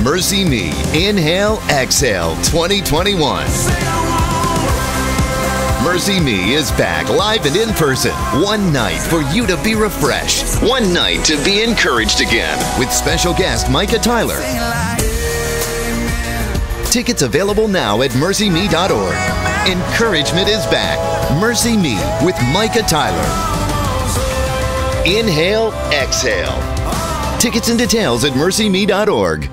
MercyMe, Inhale, Exhale 2021. MercyMe is back live and in person. One night for you to be refreshed. One night to be encouraged again with special guest Micah Tyler. Tickets available now at mercyme.org. Encouragement is back. MercyMe with Micah Tyler. Inhale, exhale. Tickets and details at mercyme.org.